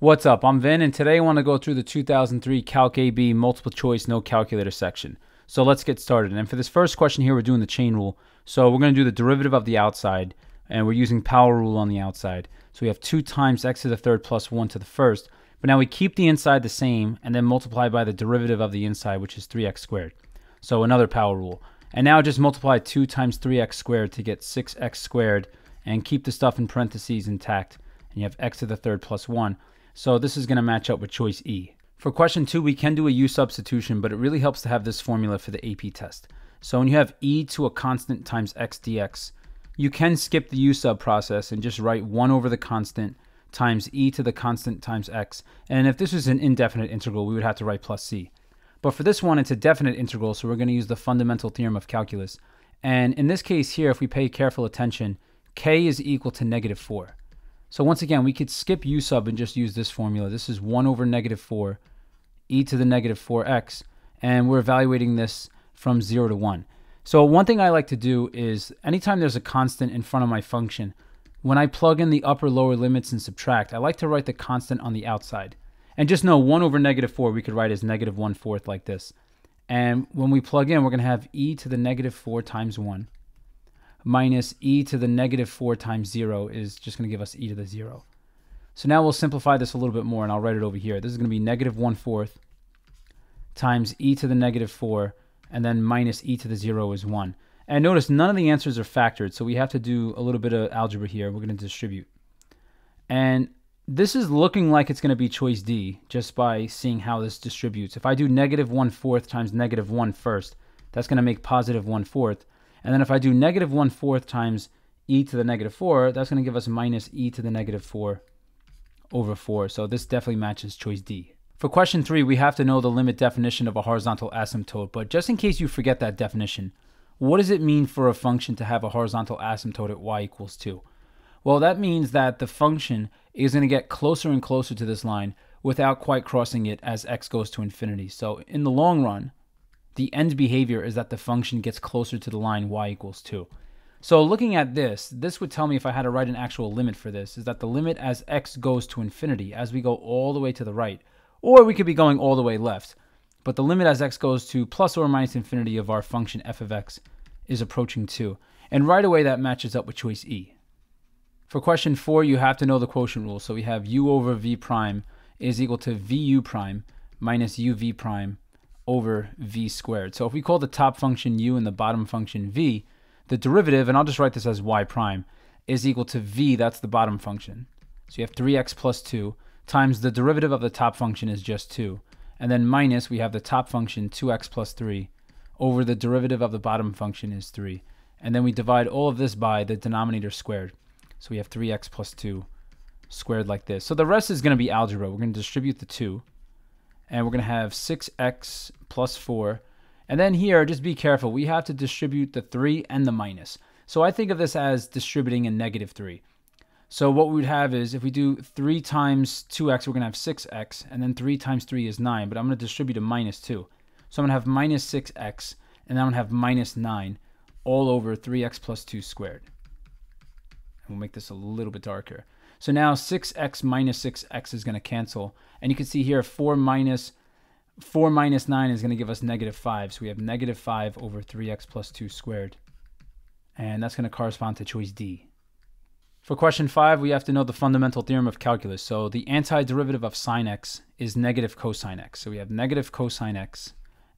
What's up? I'm Vin, and today I want to go through the 2003 Calc AB multiple choice no calculator section. So let's get started. And for this first question here, we're doing the chain rule. So we're going to do the derivative of the outside, and we're using power rule on the outside. So we have 2 times x to the third plus 1 to the first. But now we keep the inside the same, and then multiply by the derivative of the inside, which is 3x squared. So another power rule. And now just multiply 2 times 3x squared to get 6x squared, and keep the stuff in parentheses intact. And you have x to the third plus 1. So this is going to match up with choice E. For question two, we can do a U substitution, but it really helps to have this formula for the AP test. So when you have e to a constant times x dx, you can skip the U sub process and just write 1 over the constant times e to the constant times x. And if this was an indefinite integral, we would have to write plus c. But for this one, it's a definite integral, so we're going to use the fundamental theorem of calculus. And in this case here, if we pay careful attention, k is equal to negative 4. So once again, we could skip u sub and just use this formula. This is 1 over negative 4, e to the negative 4x, and we're evaluating this from 0 to 1. So one thing I like to do is anytime there's a constant in front of my function, when I plug in the upper lower limits and subtract, I like to write the constant on the outside. And just know 1 over negative 4 we could write as negative 1 fourth like this. And when we plug in, we're going to have e to the negative 4 times 1 minus e to the negative 4 times 0 is just going to give us e to the 0. So now we'll simplify this a little bit more, and I'll write it over here. This is going to be negative 1 fourth times e to the negative 4, and then minus e to the 0 is 1. And notice none of the answers are factored, so we have to do a little bit of algebra here. We're going to distribute. And this is looking like it's going to be choice D, just by seeing how this distributes. If I do negative 1 fourth times negative 1 first, that's going to make positive 1 fourth. And then if I do negative 1 fourth times e to the negative 4, that's going to give us minus e to the negative 4 over 4. So this definitely matches choice D. For question 3, we have to know the limit definition of a horizontal asymptote. But just in case you forget that definition, what does it mean for a function to have a horizontal asymptote at y equals 2? Well, that means that the function is going to get closer and closer to this line without quite crossing it as x goes to infinity. So in the long run, the end behavior is that the function gets closer to the line y equals 2. So looking at this, this would tell me if I had to write an actual limit for this, is that the limit as x goes to infinity, as we go all the way to the right, or we could be going all the way left, but the limit as x goes to plus or minus infinity of our function f of x is approaching 2. And right away that matches up with choice E. For question 4, you have to know the quotient rule. So we have u over v prime is equal to vu prime minus uv prime over v squared. So if we call the top function u and the bottom function v, the derivative, and I'll just write this as y prime, is equal to v, that's the bottom function. So you have 3x plus 2 times the derivative of the top function is just 2. And then minus, we have the top function 2x plus 3 over the derivative of the bottom function is 3. And then we divide all of this by the denominator squared. So we have 3x plus 2 squared like this. So the rest is going to be algebra. We're going to distribute the 2 and we're going to have 6x plus 4. And then here, just be careful. We have to distribute the 3 and the minus. So I think of this as distributing a negative 3. So what we would have is if we do 3 times 2x, we're going to have 6x, and then 3 times 3 is 9, but I'm going to distribute a minus 2. So I'm going to have minus 6x, and then I'm going to have minus 9 all over 3x plus 2 squared. And we'll make this a little bit darker. So now 6x minus 6x is going to cancel. And you can see here 4 minus 4 minus 9 is going to give us negative 5. So we have negative 5 over 3x plus 2 squared. And that's going to correspond to choice D. For question 5, we have to know the fundamental theorem of calculus. So the antiderivative of sine x is negative cosine x. So we have negative cosine x.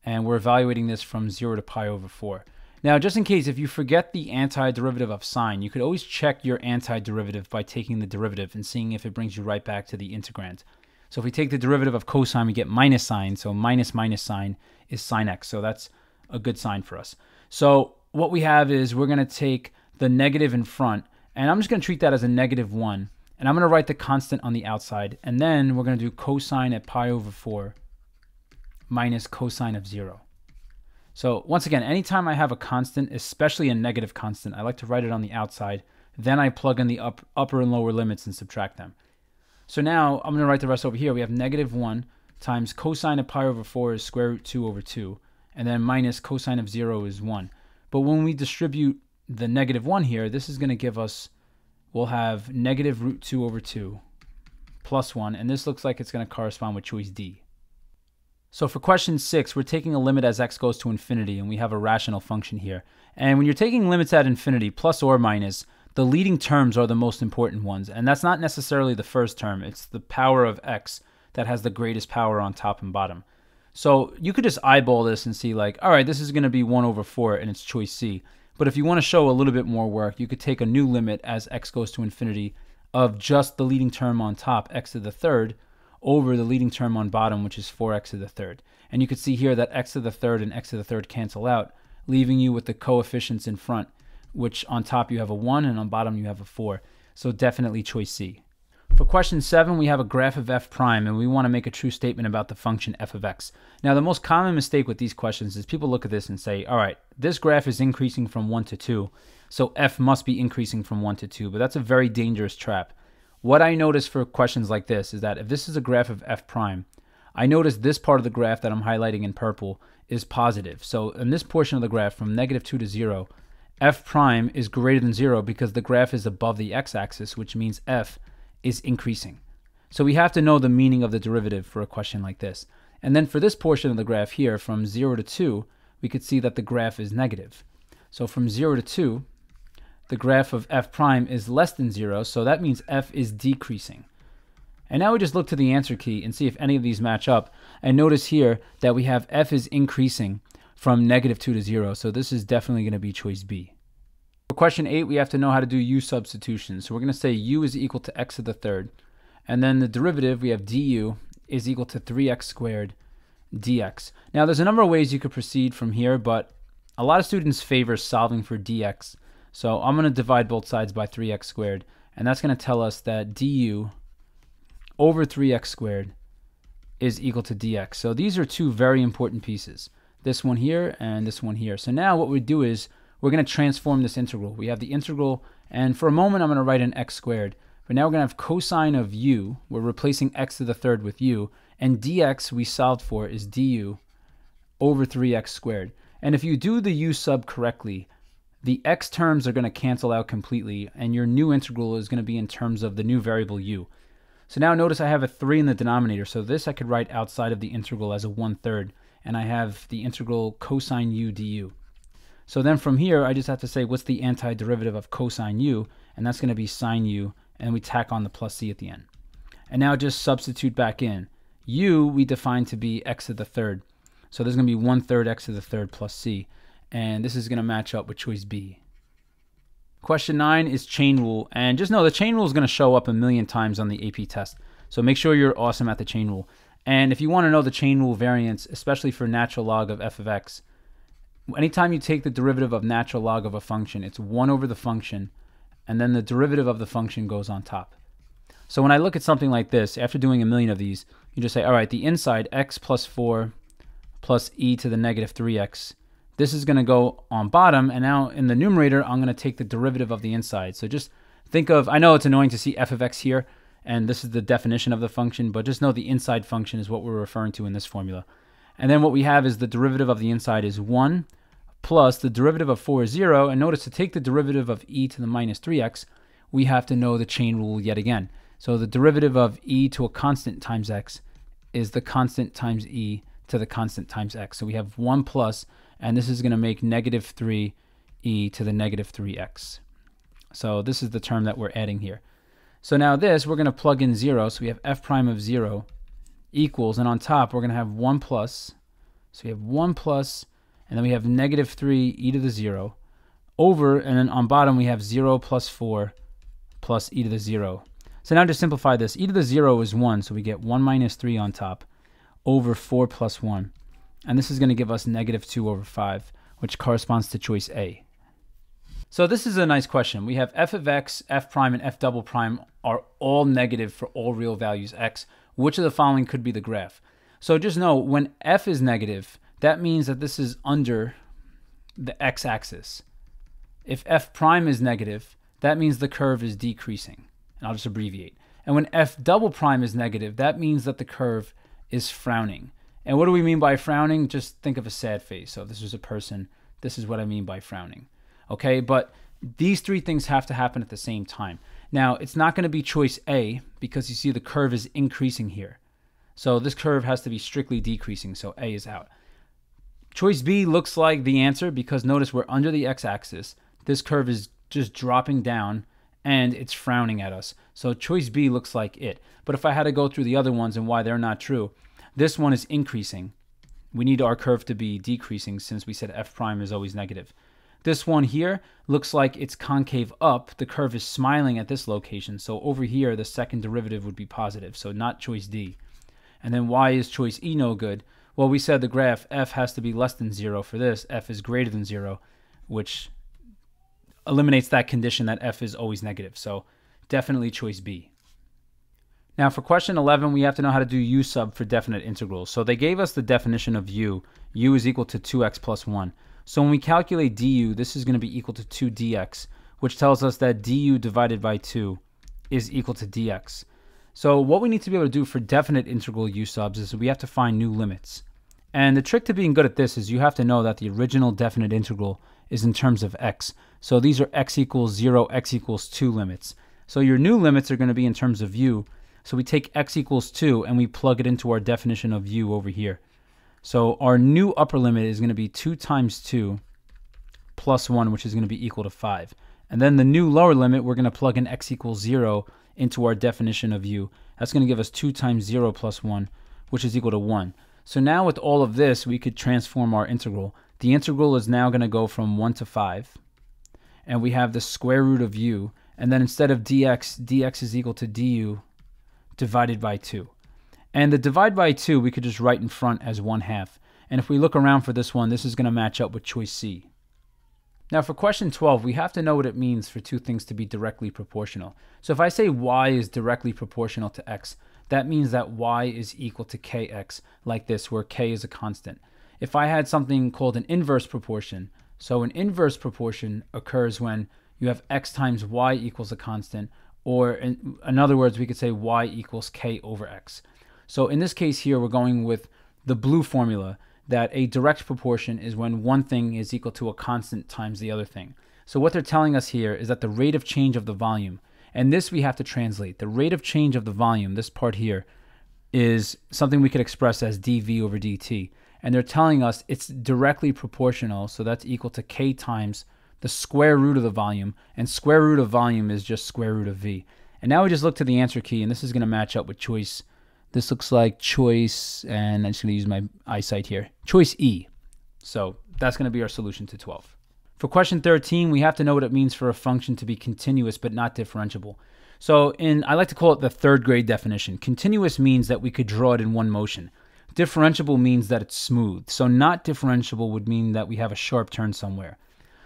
And we're evaluating this from 0 to pi over 4. Now, just in case, if you forget the antiderivative of sine, you could always check your antiderivative by taking the derivative and seeing if it brings you right back to the integrand. So if we take the derivative of cosine, we get minus sine. So minus minus sine is sine x. So that's a good sign for us. So what we have is we're going to take the negative in front, and I'm just going to treat that as a negative 1. And I'm going to write the constant on the outside. And then we're going to do cosine at pi over 4 minus cosine of 0. So once again, anytime I have a constant, especially a negative constant, I like to write it on the outside. Then I plug in the up, upper and lower limits and subtract them. So now I'm going to write the rest over here. We have negative 1 times cosine of pi over 4 is square root 2 over 2. And then minus cosine of 0 is 1. But when we distribute the negative 1 here, this is going to give us, we'll have negative root 2 over 2 plus 1, and this looks like it's going to correspond with choice D. So for question 6, we're taking a limit as x goes to infinity, and we have a rational function here. And when you're taking limits at infinity, plus or minus, the leading terms are the most important ones, and that's not necessarily the first term. It's the power of x that has the greatest power on top and bottom. So you could just eyeball this and see like, all right, this is going to be 1 over 4 and it's choice C. But if you want to show a little bit more work, you could take a new limit as x goes to infinity of just the leading term on top, x to the third, over the leading term on bottom, which is 4x to the third. And you can see here that x to the third and x to the third cancel out, leaving you with the coefficients in front, which on top you have a 1 and on bottom you have a 4. So definitely choice C. For question 7, we have a graph of f prime, and we want to make a true statement about the function f of x. Now, the most common mistake with these questions is people look at this and say, all right, this graph is increasing from 1 to 2, so f must be increasing from 1 to 2, but that's a very dangerous trap. What I notice for questions like this is that if this is a graph of f prime, I notice this part of the graph that I'm highlighting in purple is positive. So in this portion of the graph from negative 2 to 0, f prime is greater than 0 because the graph is above the x-axis, which means f is increasing. So we have to know the meaning of the derivative for a question like this. And then for this portion of the graph here, from 0 to 2, we could see that the graph is negative. So from 0 to 2, the graph of f prime is less than 0, so that means f is decreasing. And now we just look to the answer key and see if any of these match up. And notice here that we have f is increasing from negative 2 to 0, so this is definitely going to be choice B. For question 8, we have to know how to do u substitution. So we're going to say u is equal to x to the third. And then the derivative, we have du is equal to 3x squared dx. Now there's a number of ways you could proceed from here, but a lot of students favor solving for dx. So I'm going to divide both sides by 3x squared. And that's going to tell us that du over 3x squared is equal to dx. So these are two very important pieces. This one here and this one here. So now what we do is we're going to transform this integral. We have the integral, and for a moment I'm going to write an x squared. But now we're going to have cosine of u. We're replacing x to the third with u. And dx we solved for is du over 3x squared. And if you do the u sub correctly, the x terms are going to cancel out completely, and your new integral is going to be in terms of the new variable u. So now notice I have a 3 in the denominator, so this I could write outside of the integral as a 1 third, and I have the integral cosine u du. So then from here, I just have to say what's the antiderivative of cosine u, and that's going to be sine u, and we tack on the plus c at the end. And now just substitute back in. u we define to be x to the third. So there's going to be 1 third x to the third plus c, and this is going to match up with choice B. Question 9 is chain rule, and just know the chain rule is going to show up a million times on the AP test. So make sure you're awesome at the chain rule. And if you want to know the chain rule variance, especially for natural log of f of x, anytime you take the derivative of natural log of a function, it's 1 over the function, and then the derivative of the function goes on top. So when I look at something like this, after doing a million of these, you just say, all right, the inside x plus 4 plus e to the negative 3x. This is going to go on bottom, and now in the numerator, I'm going to take the derivative of the inside. So just think of, I know it's annoying to see f of x here, and this is the definition of the function, but just know the inside function is what we're referring to in this formula. And then what we have is the derivative of the inside is 1 plus the derivative of 4 is 0. And notice to take the derivative of e to the minus 3x, we have to know the chain rule yet again. So the derivative of e to a constant times x is the constant times e to the constant times x. So we have 1 plus, and this is going to make negative 3 e to the negative 3x. So this is the term that we're adding here. So now this, we're going to plug in 0. So we have f prime of 0 equals, and on top we're going to have 1 plus, so we have 1 plus, and then we have negative 3 e to the 0, over, and then on bottom we have 0 plus 4 plus e to the 0. So now to simplify this, e to the 0 is 1, so we get 1 minus 3 on top, over 4 plus 1. And this is going to give us negative 2 over 5, which corresponds to choice A. So this is a nice question. We have f of x, f prime, and f double prime are all negative for all real values x which of the following could be the graph? So just know when f is negative, that means that this is under the x-axis. If f prime is negative, that means the curve is decreasing. And I'll just abbreviate. And when f double prime is negative, that means that the curve is frowning. And what do we mean by frowning? Just think of a sad face. So this is a person, this is what I mean by frowning. Okay, but these three things have to happen at the same time. Now, it's not going to be choice A because you see the curve is increasing here. So this curve has to be strictly decreasing, so A is out. Choice B looks like the answer because notice we're under the x-axis. This curve is just dropping down and it's frowning at us. So choice B looks like it. But if I had to go through the other ones and why they're not true, this one is increasing. We need our curve to be decreasing since we said f prime is always negative. This one here looks like it's concave up. The curve is smiling at this location. So over here, the second derivative would be positive. So not choice D. And then why is choice E no good? Well, we said the graph f has to be less than 0 for this. f is greater than 0, which eliminates that condition that f is always negative. So definitely choice B. Now for question 11, we have to know how to do u sub for definite integrals. So they gave us the definition of u. u is equal to 2x plus 1. So when we calculate du, this is going to be equal to 2 dx, which tells us that du divided by 2 is equal to dx. So what we need to be able to do for definite integral u subs is we have to find new limits. And the trick to being good at this is you have to know that the original definite integral is in terms of x. So these are x equals 0, x equals 2 limits. So your new limits are going to be in terms of u. So we take x equals 2 and we plug it into our definition of u over here. So our new upper limit is going to be 2 times 2 plus 1, which is going to be equal to 5. And then the new lower limit, we're going to plug in x equals 0 into our definition of u. That's going to give us 2 times 0 plus 1, which is equal to 1. So now with all of this, we could transform our integral. The integral is now going to go from 1 to 5. And we have the square root of u. And then instead of dx, dx is equal to du divided by 2. And the divide by 2 we could just write in front as 1 half. And if we look around for this one, this is going to match up with choice C. Now for question 12, we have to know what it means for two things to be directly proportional. So if I say y is directly proportional to x, that means that y is equal to kx, like this, where k is a constant. If I had something called an inverse proportion, so an inverse proportion occurs when you have x times y equals a constant, or in, in other words, we could say y equals k over x. So in this case here, we're going with the blue formula, that a direct proportion is when one thing is equal to a constant times the other thing. So what they're telling us here is that the rate of change of the volume, and this we have to translate. The rate of change of the volume, this part here, is something we could express as dv over dt. And they're telling us it's directly proportional, so that's equal to k times the square root of the volume, and square root of volume is just square root of v. And now we just look to the answer key, and this is going to match up with choice this looks like choice, and I'm just going to use my eyesight here. Choice E. So that's going to be our solution to 12. For question 13, we have to know what it means for a function to be continuous but not differentiable. So in I like to call it the third grade definition. Continuous means that we could draw it in one motion. Differentiable means that it's smooth. So not differentiable would mean that we have a sharp turn somewhere.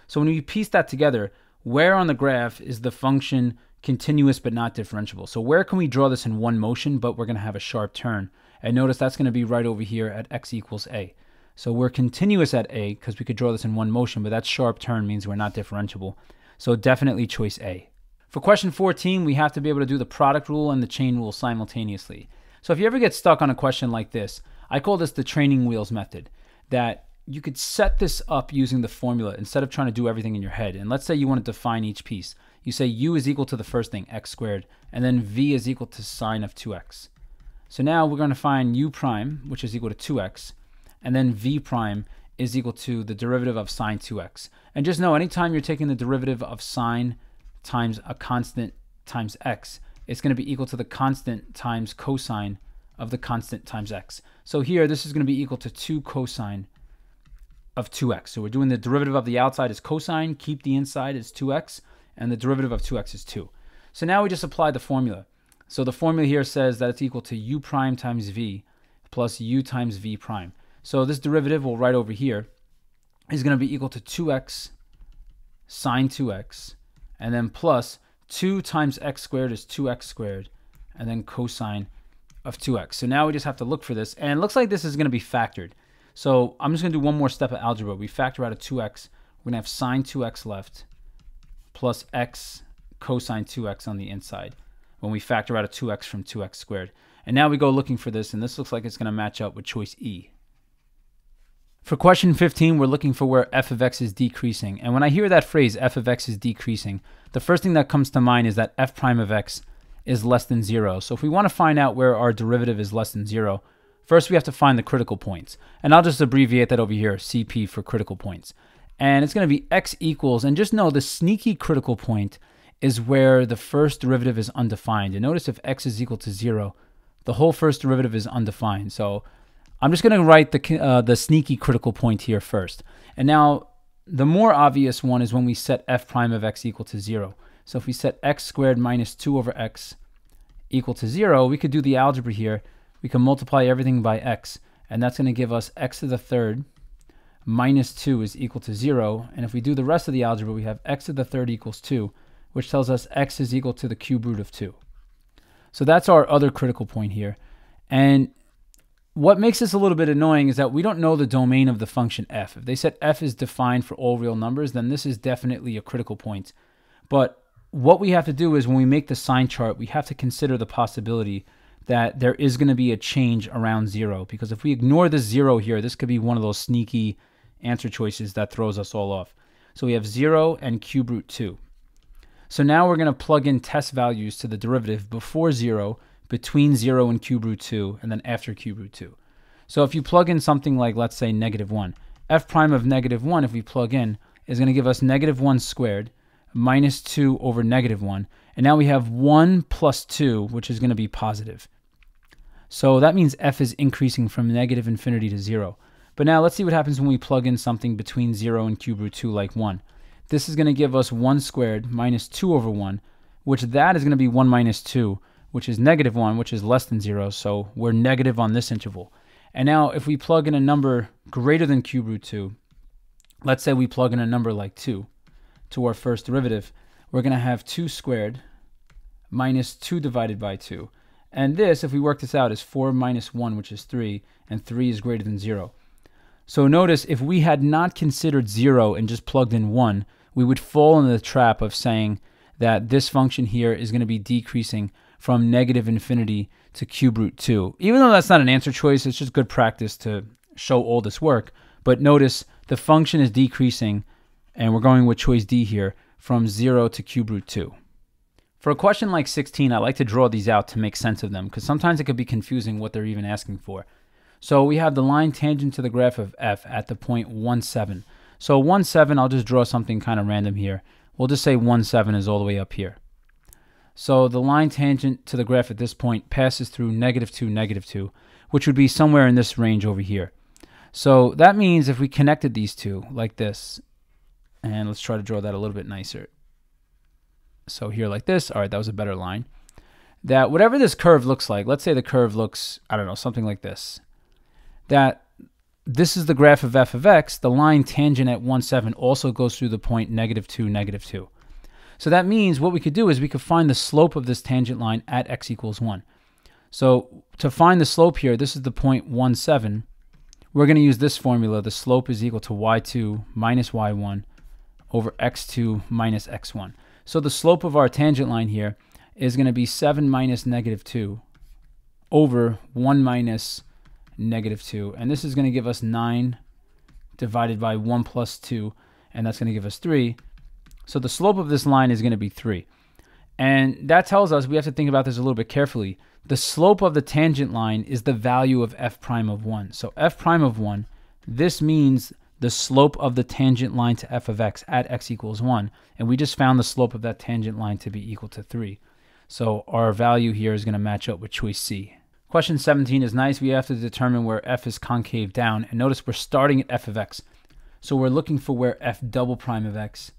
So when we piece that together, where on the graph is the function continuous but not differentiable. So where can we draw this in one motion, but we're going to have a sharp turn? And notice that's going to be right over here at x equals a. So we're continuous at a because we could draw this in one motion, but that sharp turn means we're not differentiable. So definitely choice A. For question 14, we have to be able to do the product rule and the chain rule simultaneously. So if you ever get stuck on a question like this, I call this the training wheels method, that you could set this up using the formula instead of trying to do everything in your head. And let's say you want to define each piece you say u is equal to the first thing, x squared, and then v is equal to sine of 2x. So now we're going to find u prime, which is equal to 2x, and then v prime is equal to the derivative of sine 2x. And just know anytime you're taking the derivative of sine times a constant times x, it's going to be equal to the constant times cosine of the constant times x. So here, this is going to be equal to 2 cosine of 2x. So we're doing the derivative of the outside is cosine, keep the inside is 2x and the derivative of 2x is 2. So now we just apply the formula. So the formula here says that it's equal to u prime times v plus u times v prime. So this derivative we'll write over here is going to be equal to 2x sine 2x and then plus 2 times x squared is 2x squared and then cosine of 2x. So now we just have to look for this and it looks like this is going to be factored. So I'm just going to do one more step of algebra. We factor out a 2x. We're going to have sine 2x left plus x cosine 2x on the inside when we factor out a 2x from 2x squared. And now we go looking for this, and this looks like it's going to match up with choice E. For question 15, we're looking for where f of x is decreasing. And when I hear that phrase, f of x is decreasing, the first thing that comes to mind is that f prime of x is less than 0. So if we want to find out where our derivative is less than 0, first we have to find the critical points. And I'll just abbreviate that over here, CP for critical points. And it's going to be x equals, and just know the sneaky critical point is where the first derivative is undefined. And notice if x is equal to 0, the whole first derivative is undefined. So I'm just going to write the, uh, the sneaky critical point here first. And now the more obvious one is when we set f prime of x equal to 0. So if we set x squared minus 2 over x equal to 0, we could do the algebra here. We can multiply everything by x, and that's going to give us x to the third minus 2 is equal to 0. And if we do the rest of the algebra, we have x to the third equals 2, which tells us x is equal to the cube root of 2. So that's our other critical point here. And what makes this a little bit annoying is that we don't know the domain of the function f. If they said f is defined for all real numbers, then this is definitely a critical point. But what we have to do is when we make the sign chart, we have to consider the possibility that there is going to be a change around zero. Because if we ignore the zero here, this could be one of those sneaky answer choices that throws us all off. So we have zero and cube root two. So now we're going to plug in test values to the derivative before zero between 0 and cube root 2, and then after cube root 2. So if you plug in something like, let's say, negative 1, f prime of negative 1, if we plug in, is going to give us negative 1 squared minus 2 over negative 1. And now we have 1 plus 2, which is going to be positive. So that means f is increasing from negative infinity to 0. But now let's see what happens when we plug in something between 0 and cube root 2 like 1. This is going to give us 1 squared minus 2 over 1, which that is going to be 1 minus 2, which is negative 1, which is less than 0. So we're negative on this interval. And now if we plug in a number greater than cube root 2, let's say we plug in a number like 2 to our first derivative, we're going to have 2 squared minus 2 divided by 2. And this, if we work this out, is 4 minus 1, which is 3, and 3 is greater than 0. So notice if we had not considered 0 and just plugged in 1, we would fall into the trap of saying that this function here is going to be decreasing from negative infinity to cube root 2. Even though that's not an answer choice, it's just good practice to show all this work. But notice the function is decreasing, and we're going with choice D here, from 0 to cube root 2. For a question like 16, I like to draw these out to make sense of them, because sometimes it could be confusing what they're even asking for. So we have the line tangent to the graph of f at the point 1, 7. So 1, 7, I'll just draw something kind of random here. We'll just say 1, 7 is all the way up here. So the line tangent to the graph at this point passes through negative 2, negative 2, which would be somewhere in this range over here. So that means if we connected these two like this, and let's try to draw that a little bit nicer. So here like this, all right, that was a better line. That whatever this curve looks like, let's say the curve looks, I don't know, something like this. That this is the graph of f of x, the line tangent at 1, 7 also goes through the point negative 2, negative 2. So that means what we could do is we could find the slope of this tangent line at x equals 1. So to find the slope here, this is the point 1, 7. We're going to use this formula. The slope is equal to y2 minus y1 over x2 minus x1. So the slope of our tangent line here is going to be 7 minus negative 2 over 1 minus negative 2. And this is going to give us 9 divided by 1 plus 2, and that's going to give us 3. So the slope of this line is going to be 3. And that tells us we have to think about this a little bit carefully. The slope of the tangent line is the value of f prime of 1. So f prime of 1, this means the slope of the tangent line to f of x at x equals 1. And we just found the slope of that tangent line to be equal to 3. So our value here is going to match up with choice C. Question 17 is nice. We have to determine where f is concave down. And notice we're starting at f of x. So we're looking for where f double prime of x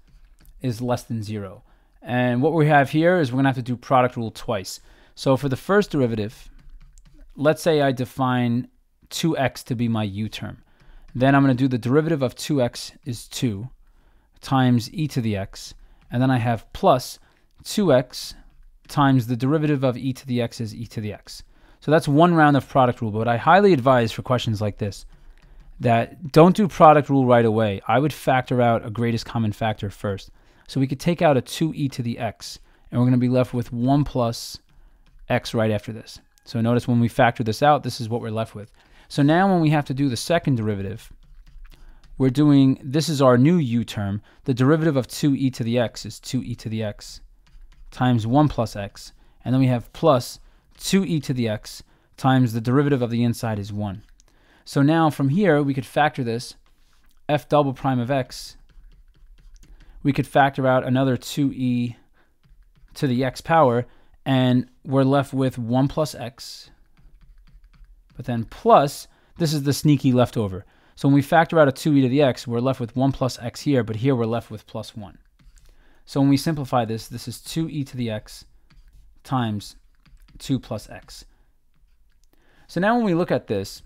is less than 0. And what we have here is we're going to have to do product rule twice. So for the first derivative, let's say I define 2x to be my u term. Then I'm going to do the derivative of 2x is 2 times e to the x. And then I have plus 2x times the derivative of e to the x is e to the x. So that's one round of product rule. But I highly advise for questions like this that don't do product rule right away. I would factor out a greatest common factor first. So we could take out a 2e to the x, and we're going to be left with 1 plus x right after this. So notice when we factor this out, this is what we're left with. So now when we have to do the second derivative, we're doing, this is our new u term. The derivative of 2e to the x is 2e to the x times 1 plus x. And then we have plus 2e to the x times the derivative of the inside is 1. So now from here, we could factor this f double prime of x. We could factor out another 2e to the x power, and we're left with 1 plus x. But then plus, this is the sneaky leftover. So when we factor out a 2e to the x, we're left with 1 plus x here, but here we're left with plus 1. So when we simplify this, this is 2e to the x times 2 plus x. So now when we look at this,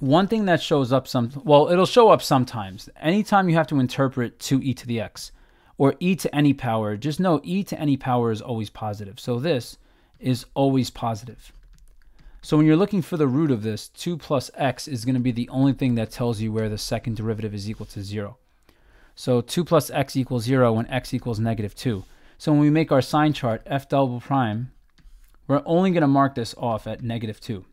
one thing that shows up some, well, it'll show up sometimes. Anytime you have to interpret 2e to the x or e to any power, just know e to any power is always positive. So this is always positive. So when you're looking for the root of this, 2 plus x is going to be the only thing that tells you where the second derivative is equal to 0. So 2 plus x equals 0 when x equals negative 2. So when we make our sign chart, f double prime, we're only going to mark this off at negative 2.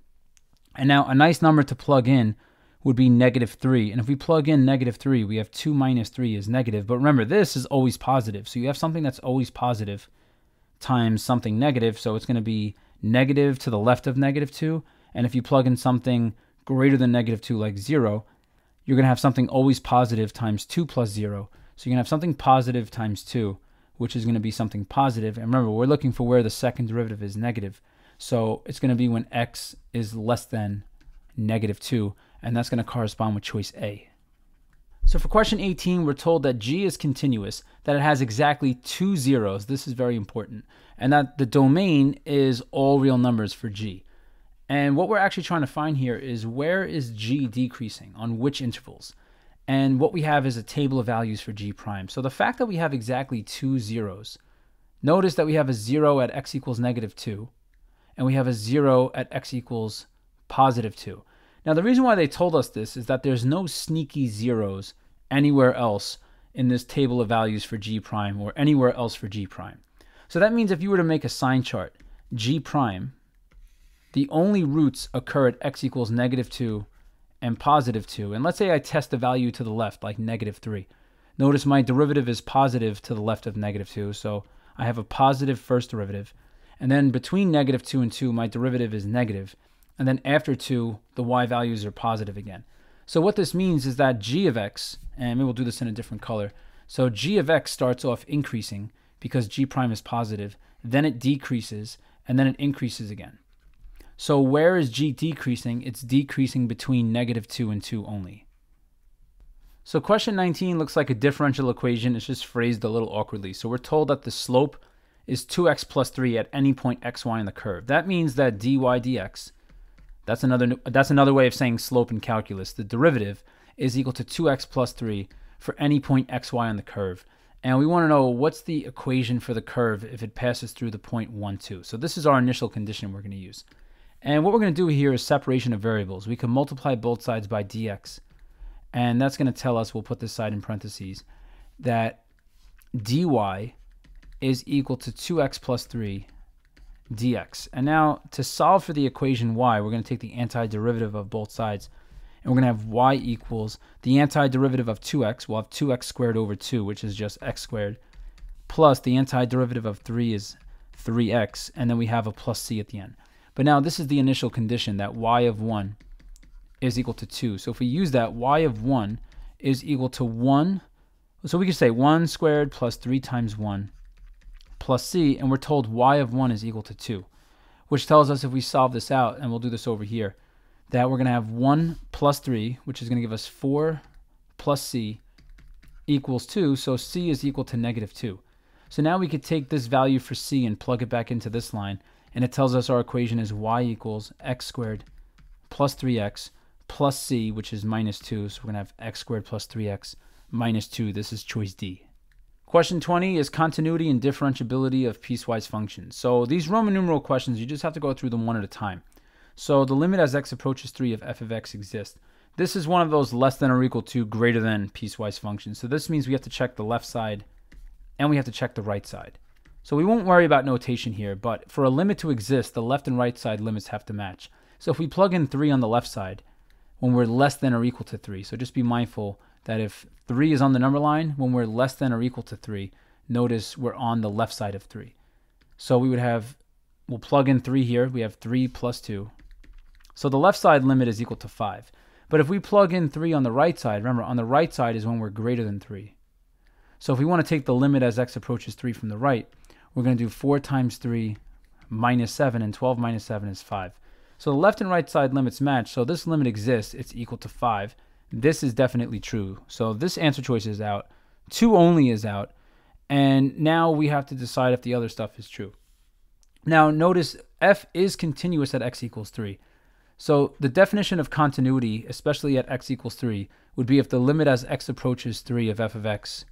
And now a nice number to plug in would be negative 3. And if we plug in negative 3, we have 2 minus 3 is negative. But remember, this is always positive. So you have something that's always positive times something negative. So it's going to be negative to the left of negative 2. And if you plug in something greater than negative 2, like 0, you're going to have something always positive times 2 plus 0. So you're going to have something positive times 2, which is going to be something positive. And remember, we're looking for where the second derivative is negative. So it's going to be when x is less than negative 2, and that's going to correspond with choice A. So for question 18, we're told that g is continuous, that it has exactly two zeros. This is very important. And that the domain is all real numbers for g. And what we're actually trying to find here is where is g decreasing, on which intervals? And what we have is a table of values for g prime. So the fact that we have exactly two zeros, notice that we have a zero at x equals negative 2, and we have a 0 at x equals positive 2. Now, the reason why they told us this is that there's no sneaky zeros anywhere else in this table of values for g prime or anywhere else for g prime. So that means if you were to make a sign chart, g prime, the only roots occur at x equals negative 2 and positive 2. And let's say I test a value to the left, like negative 3. Notice my derivative is positive to the left of negative 2, so I have a positive first derivative. And then between negative 2 and 2, my derivative is negative. And then after 2, the y values are positive again. So what this means is that g of x, and maybe we'll do this in a different color. So g of x starts off increasing because g prime is positive, then it decreases, and then it increases again. So where is g decreasing? It's decreasing between negative 2 and 2 only. So question 19 looks like a differential equation. It's just phrased a little awkwardly. So we're told that the slope is 2x plus 3 at any point xy in the curve. That means that dy dx, that's another, that's another way of saying slope in calculus. The derivative is equal to 2x plus 3 for any point xy on the curve. And we want to know what's the equation for the curve if it passes through the point 1, 2. So this is our initial condition we're going to use. And what we're going to do here is separation of variables. We can multiply both sides by dx. And that's going to tell us, we'll put this side in parentheses, that dy is equal to 2x plus 3 dx. And now to solve for the equation y, we're going to take the antiderivative of both sides. And we're going to have y equals the antiderivative of 2x. We'll have 2x squared over 2, which is just x squared, plus the antiderivative of 3 is 3x. And then we have a plus c at the end. But now this is the initial condition that y of 1 is equal to 2. So if we use that, y of 1 is equal to 1. So we could say 1 squared plus 3 times 1 plus c, and we're told y of 1 is equal to 2, which tells us if we solve this out, and we'll do this over here, that we're going to have 1 plus 3, which is going to give us 4 plus c equals 2, so c is equal to negative 2. So now we could take this value for c and plug it back into this line, and it tells us our equation is y equals x squared plus 3x plus c, which is minus 2, so we're going to have x squared plus 3x minus 2. This is choice D. Question 20 is continuity and differentiability of piecewise functions. So these Roman numeral questions, you just have to go through them one at a time. So the limit as x approaches 3 of f of x exists. This is one of those less than or equal to greater than piecewise functions. So this means we have to check the left side and we have to check the right side. So we won't worry about notation here, but for a limit to exist, the left and right side limits have to match. So if we plug in 3 on the left side, when we're less than or equal to 3, so just be mindful that if 3 is on the number line, when we're less than or equal to 3, notice we're on the left side of 3. So we would have, we'll plug in 3 here. We have 3 plus 2. So the left side limit is equal to 5. But if we plug in 3 on the right side, remember on the right side is when we're greater than 3. So if we want to take the limit as x approaches 3 from the right, we're going to do 4 times 3 minus 7, and 12 minus 7 is 5. So the left and right side limits match, so this limit exists, it's equal to 5. This is definitely true. So this answer choice is out. 2 only is out. And now we have to decide if the other stuff is true. Now notice f is continuous at x equals 3. So the definition of continuity, especially at x equals 3, would be if the limit as x approaches 3 of f of x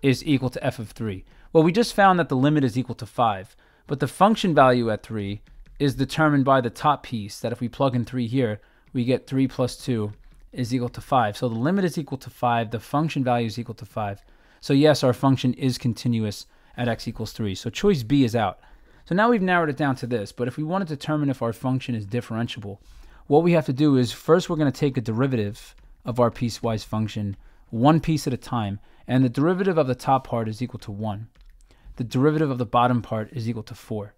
is equal to f of 3. Well, we just found that the limit is equal to 5, but the function value at 3 is determined by the top piece, that if we plug in 3 here, we get 3 plus 2 is equal to 5. So the limit is equal to 5, the function value is equal to 5. So yes, our function is continuous at x equals 3. So choice B is out. So now we've narrowed it down to this, but if we want to determine if our function is differentiable, what we have to do is first we're going to take a derivative of our piecewise function one piece at a time, and the derivative of the top part is equal to 1. The derivative of the bottom part is equal to 4.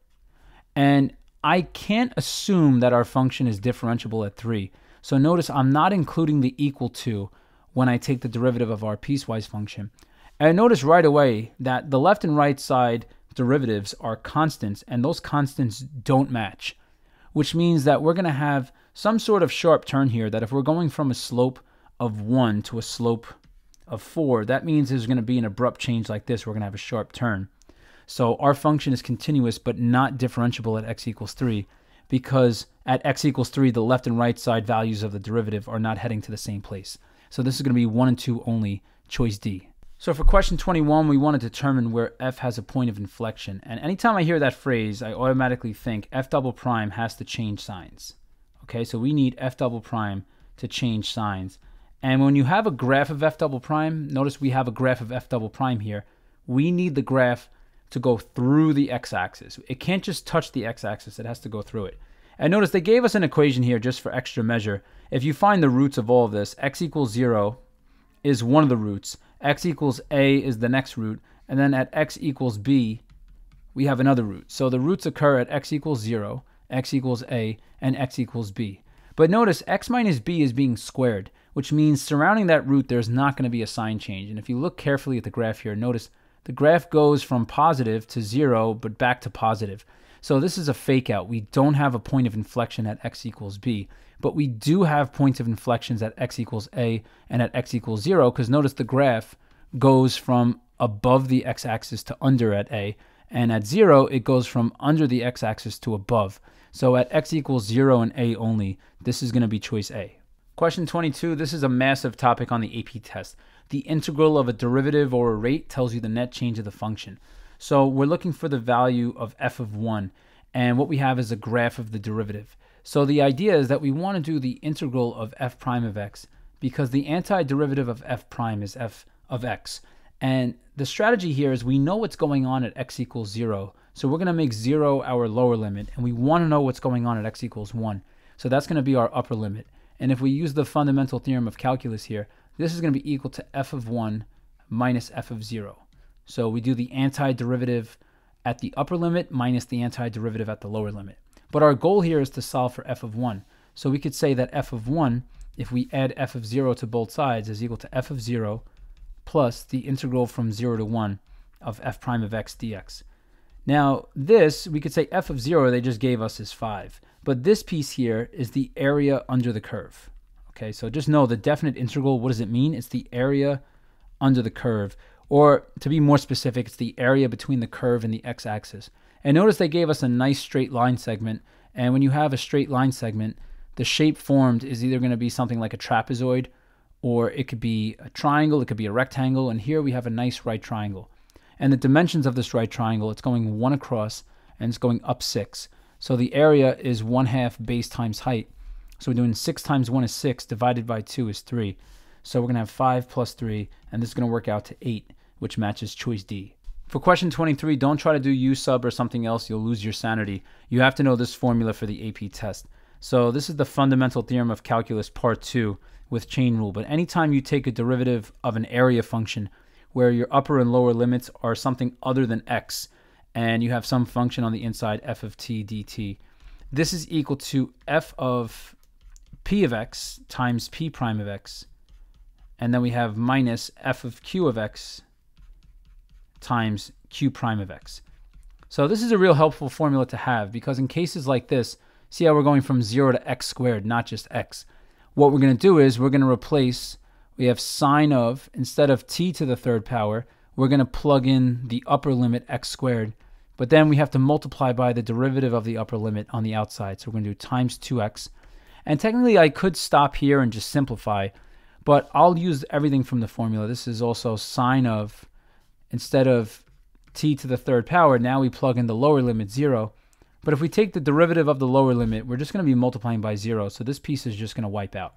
And I can't assume that our function is differentiable at 3. So notice I'm not including the equal to when I take the derivative of our piecewise function. And notice right away that the left and right side derivatives are constants, and those constants don't match, which means that we're going to have some sort of sharp turn here that if we're going from a slope of 1 to a slope of 4, that means there's going to be an abrupt change like this. We're going to have a sharp turn. So our function is continuous but not differentiable at x equals 3 because at x equals 3, the left and right side values of the derivative are not heading to the same place. So this is going to be 1 and 2 only, choice D. So for question 21, we want to determine where f has a point of inflection. And anytime I hear that phrase, I automatically think f double prime has to change signs. Okay, so we need f double prime to change signs. And when you have a graph of f double prime, notice we have a graph of f double prime here. We need the graph to go through the x-axis. It can't just touch the x-axis, it has to go through it. And notice they gave us an equation here just for extra measure. If you find the roots of all of this, x equals 0 is one of the roots x equals a is the next root, and then at x equals b, we have another root. So the roots occur at x equals 0, x equals a, and x equals b. But notice x minus b is being squared, which means surrounding that root there's not going to be a sign change. And if you look carefully at the graph here, notice the graph goes from positive to 0, but back to positive. So this is a fake out. We don't have a point of inflection at x equals b but we do have points of inflections at x equals a and at x equals 0 because notice the graph goes from above the x-axis to under at a and at 0 it goes from under the x-axis to above. So at x equals 0 and a only, this is going to be choice A. Question 22, this is a massive topic on the AP test. The integral of a derivative or a rate tells you the net change of the function. So we're looking for the value of f of 1, and what we have is a graph of the derivative. So the idea is that we want to do the integral of f prime of x because the antiderivative of f prime is f of x. And the strategy here is we know what's going on at x equals 0. So we're going to make 0 our lower limit, and we want to know what's going on at x equals 1. So that's going to be our upper limit. And if we use the fundamental theorem of calculus here, this is going to be equal to f of 1 minus f of 0. So we do the antiderivative at the upper limit minus the antiderivative at the lower limit. But our goal here is to solve for f of 1. So we could say that f of 1, if we add f of 0 to both sides, is equal to f of 0 plus the integral from 0 to 1 of f prime of x dx. Now this, we could say f of 0 they just gave us is 5. But this piece here is the area under the curve. Okay, so just know the definite integral, what does it mean? It's the area under the curve. Or to be more specific, it's the area between the curve and the x-axis. And notice they gave us a nice straight line segment. And when you have a straight line segment, the shape formed is either going to be something like a trapezoid or it could be a triangle, it could be a rectangle, and here we have a nice right triangle. And the dimensions of this right triangle, it's going one across and it's going up six. So the area is one half base times height. So we're doing six times one is six, divided by two is three. So we're gonna have five plus three, and this is gonna work out to eight, which matches choice D. For question 23, don't try to do U sub or something else. You'll lose your sanity. You have to know this formula for the AP test. So this is the fundamental theorem of calculus part two with chain rule. But anytime you take a derivative of an area function where your upper and lower limits are something other than x, and you have some function on the inside f of t dt, this is equal to f of p of x times p prime of x, and then we have minus f of q of x times q prime of x. So this is a real helpful formula to have because in cases like this, see how we're going from 0 to x squared, not just x. What we're going to do is we're going to replace, we have sine of, instead of t to the third power, we're going to plug in the upper limit x squared, but then we have to multiply by the derivative of the upper limit on the outside. So we're going to do times 2x. And technically I could stop here and just simplify, but I'll use everything from the formula. This is also sine of, instead of t to the third power, now we plug in the lower limit 0. But if we take the derivative of the lower limit, we're just going to be multiplying by 0. So this piece is just going to wipe out.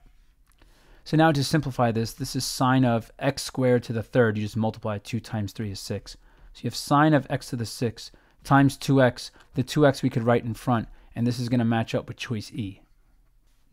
So now to simplify this, this is sine of x squared to the third. You just multiply 2 times 3 is 6. So you have sine of x to the 6 times 2x. The 2x we could write in front, and this is going to match up with choice E.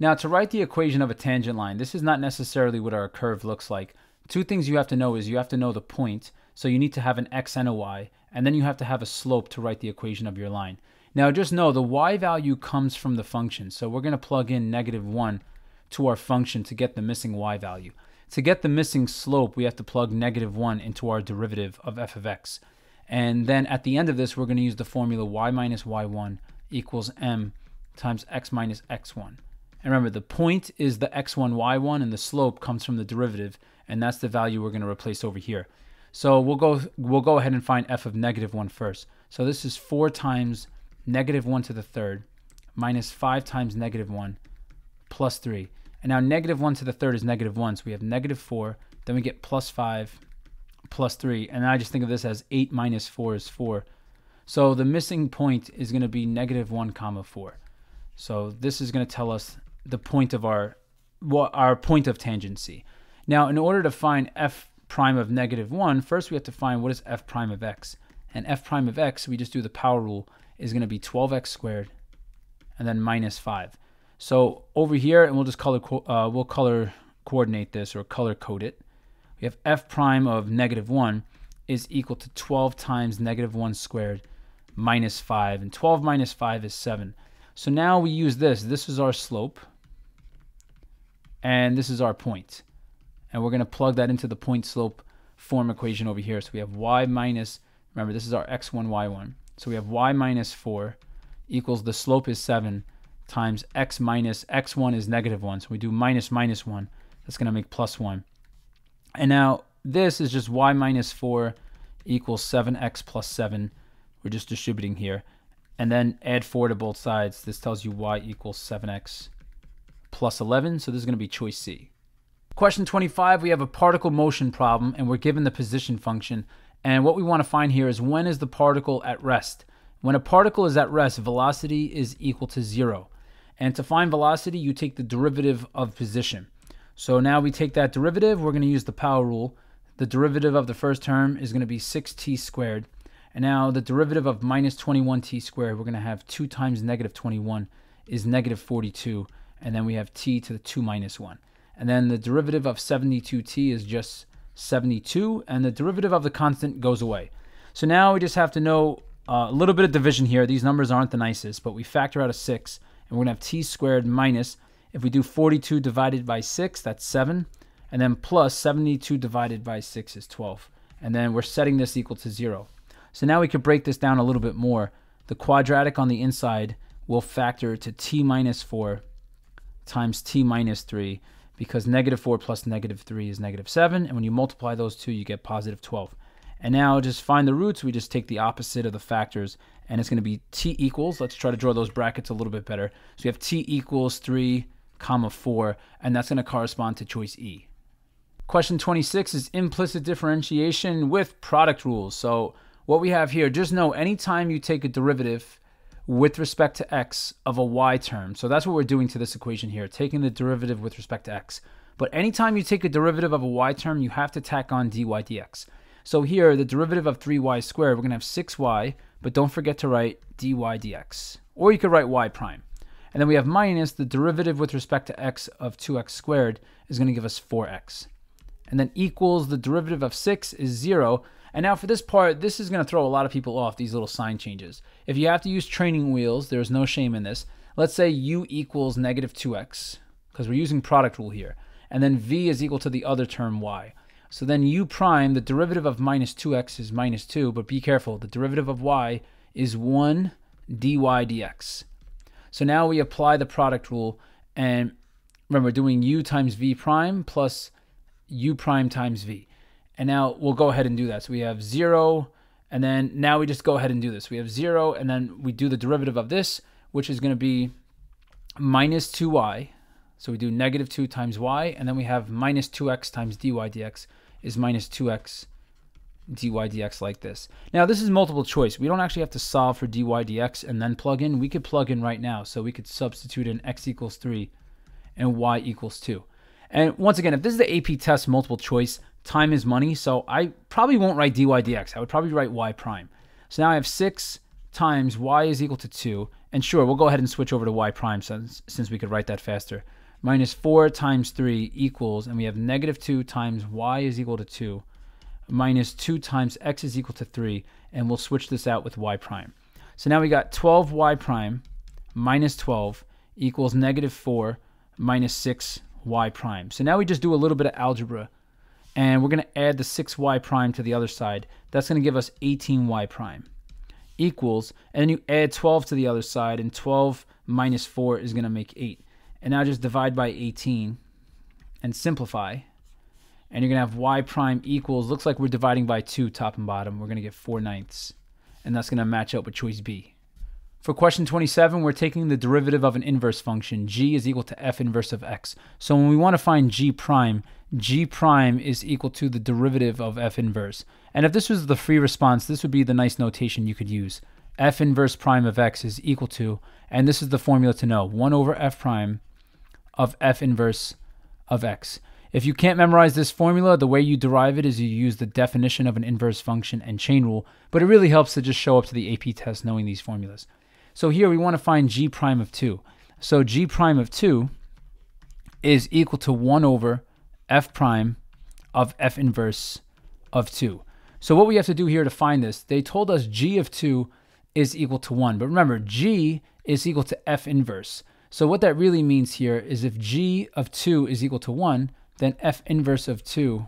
Now to write the equation of a tangent line, this is not necessarily what our curve looks like. Two things you have to know is you have to know the point, so you need to have an x and a y, and then you have to have a slope to write the equation of your line. Now just know the y value comes from the function, so we're going to plug in negative 1 to our function to get the missing y value. To get the missing slope, we have to plug negative 1 into our derivative of f of x. And then at the end of this, we're going to use the formula y minus y1 equals m times x minus x1. And remember, the point is the x1, y1, and the slope comes from the derivative, and that's the value we're going to replace over here. So we'll go we'll go ahead and find f of negative 1 first. So this is 4 times negative 1 to the third minus 5 times negative 1 plus 3. And now negative 1 to the third is negative 1. So we have negative 4. Then we get plus 5 plus 3. And I just think of this as 8 minus 4 is 4. So the missing point is going to be negative 1 comma 4. So this is going to tell us the point of our well, our point of tangency. Now, in order to find f prime of negative 1, first we have to find what is f prime of x. And f prime of x, we just do the power rule, is going to be 12x squared and then minus 5. So over here, and we'll just color uh, we'll color coordinate this or color code it. We have f prime of negative 1 is equal to 12 times negative 1 squared minus 5. And 12 minus 5 is 7. So now we use this. This is our slope. And this is our point and we're going to plug that into the point slope form equation over here. So we have y minus, remember this is our x1, y1. So we have y minus 4 equals the slope is 7 times x minus x1 is negative 1. So we do minus minus 1. That's going to make plus 1. And now this is just y minus 4 equals 7x plus 7. We're just distributing here. And then add 4 to both sides. This tells you y equals 7x plus 11. So this is going to be choice C. Question 25, we have a particle motion problem and we're given the position function. And what we want to find here is when is the particle at rest? When a particle is at rest, velocity is equal to zero. And to find velocity, you take the derivative of position. So now we take that derivative, we're going to use the power rule. The derivative of the first term is going to be 6t squared. And now the derivative of minus 21t squared, we're going to have 2 times negative 21 is negative 42. And then we have t to the 2 minus 1. And then the derivative of 72t is just 72, and the derivative of the constant goes away. So now we just have to know uh, a little bit of division here. These numbers aren't the nicest, but we factor out a 6, and we're going to have t squared minus, if we do 42 divided by 6, that's 7, and then plus 72 divided by 6 is 12. And then we're setting this equal to 0. So now we could break this down a little bit more. The quadratic on the inside will factor to t minus 4 times t minus 3 because negative 4 plus negative 3 is negative 7. And when you multiply those two, you get positive 12. And now just find the roots. We just take the opposite of the factors, and it's going to be t equals. Let's try to draw those brackets a little bit better. So you have t equals 3 comma 4, and that's going to correspond to choice E. Question 26 is implicit differentiation with product rules. So what we have here, just know anytime you take a derivative with respect to x of a y term. So that's what we're doing to this equation here, taking the derivative with respect to x. But anytime you take a derivative of a y term, you have to tack on dy dx. So here, the derivative of 3y squared, we're going to have 6y, but don't forget to write dy dx. Or you could write y prime. And then we have minus the derivative with respect to x of 2x squared is going to give us 4x. And then equals the derivative of 6 is 0. And now for this part, this is going to throw a lot of people off, these little sign changes. If you have to use training wheels, there's no shame in this. Let's say u equals negative 2x, because we're using product rule here. And then v is equal to the other term y. So then u prime, the derivative of minus 2x is minus 2, but be careful, the derivative of y is 1 dy dx. So now we apply the product rule, and remember, doing u times v prime plus u prime times v. And now we'll go ahead and do that. So we have 0, and then now we just go ahead and do this. We have 0, and then we do the derivative of this, which is going to be minus 2y. So we do negative 2 times y, and then we have minus 2x times dy dx is minus 2x dy dx like this. Now this is multiple choice. We don't actually have to solve for dy dx and then plug in. We could plug in right now. So we could substitute in x equals 3 and y equals 2. And once again, if this is the AP test multiple choice, time is money. So I probably won't write dy dx. I would probably write y prime. So now I have 6 times y is equal to 2. And sure, we'll go ahead and switch over to y prime since, since we could write that faster minus 4 times 3 equals, and we have negative 2 times y is equal to 2, minus 2 times x is equal to 3, and we'll switch this out with y prime. So now we got 12y prime minus 12 equals negative 4 minus 6y prime. So now we just do a little bit of algebra, and we're going to add the 6y prime to the other side. That's going to give us 18y prime equals, and then you add 12 to the other side, and 12 minus 4 is going to make 8. And now just divide by 18 and simplify. And you're going to have y prime equals, looks like we're dividing by 2 top and bottom. We're going to get 4 ninths. And that's going to match up with choice B. For question 27, we're taking the derivative of an inverse function. g is equal to f inverse of x. So when we want to find g prime, g prime is equal to the derivative of f inverse. And if this was the free response, this would be the nice notation you could use. f inverse prime of x is equal to, and this is the formula to know, 1 over f prime of f inverse of x. If you can't memorize this formula, the way you derive it is you use the definition of an inverse function and chain rule, but it really helps to just show up to the AP test knowing these formulas. So here we want to find g prime of 2. So g prime of 2 is equal to 1 over f prime of f inverse of 2. So what we have to do here to find this, they told us g of 2 is equal to 1. But remember, g is equal to f inverse. So what that really means here is if g of 2 is equal to 1, then f inverse of 2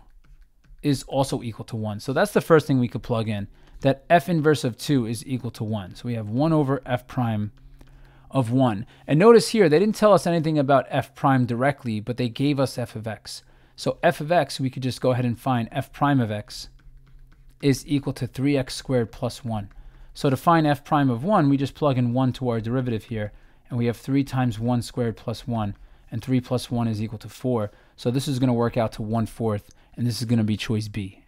is also equal to 1. So that's the first thing we could plug in, that f inverse of 2 is equal to 1. So we have 1 over f prime of 1. And notice here, they didn't tell us anything about f prime directly, but they gave us f of x. So f of x, we could just go ahead and find f prime of x is equal to 3x squared plus 1. So to find f prime of 1, we just plug in 1 to our derivative here, and we have 3 times 1 squared plus 1, and 3 plus 1 is equal to 4. So this is going to work out to 1 fourth, and this is going to be choice B.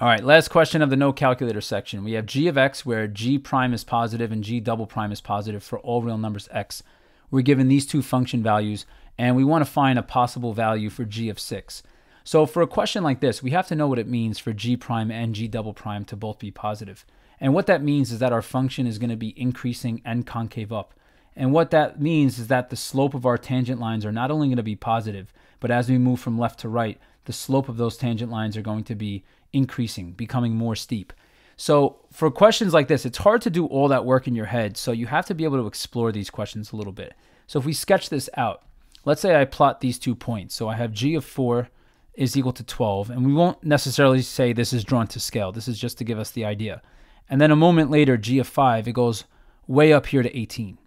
All right, last question of the no calculator section. We have g of x where g prime is positive and g double prime is positive for all real numbers x. We're given these two function values, and we want to find a possible value for g of 6. So for a question like this, we have to know what it means for g prime and g double prime to both be positive. And what that means is that our function is going to be increasing and concave up. And what that means is that the slope of our tangent lines are not only going to be positive, but as we move from left to right, the slope of those tangent lines are going to be increasing, becoming more steep. So for questions like this, it's hard to do all that work in your head. So you have to be able to explore these questions a little bit. So if we sketch this out, let's say I plot these two points. So I have g of 4 is equal to 12. And we won't necessarily say this is drawn to scale. This is just to give us the idea. And then a moment later, g of 5, it goes way up here to 18.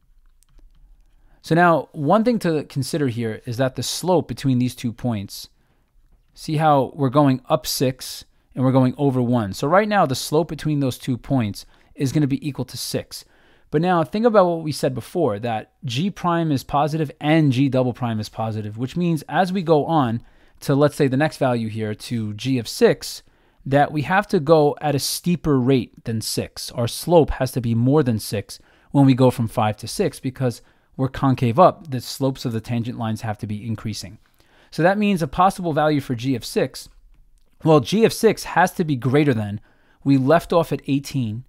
So now one thing to consider here is that the slope between these two points, see how we're going up six and we're going over one. So right now the slope between those two points is going to be equal to six. But now think about what we said before, that g prime is positive and g double prime is positive, which means as we go on to, let's say the next value here to g of six, that we have to go at a steeper rate than six. Our slope has to be more than six when we go from five to six because we're concave up, the slopes of the tangent lines have to be increasing. So that means a possible value for g of 6, well, g of 6 has to be greater than, we left off at 18,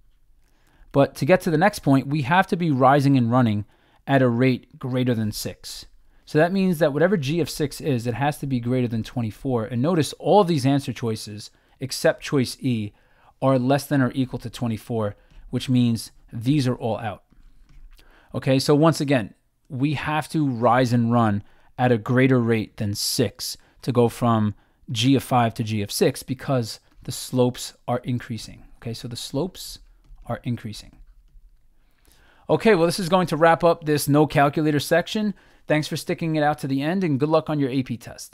but to get to the next point, we have to be rising and running at a rate greater than 6. So that means that whatever g of 6 is, it has to be greater than 24. And notice all of these answer choices, except choice E, are less than or equal to 24, which means these are all out. Okay, so once again, we have to rise and run at a greater rate than 6 to go from g of 5 to g of 6 because the slopes are increasing. Okay, so the slopes are increasing. Okay, well, this is going to wrap up this no calculator section. Thanks for sticking it out to the end and good luck on your AP test.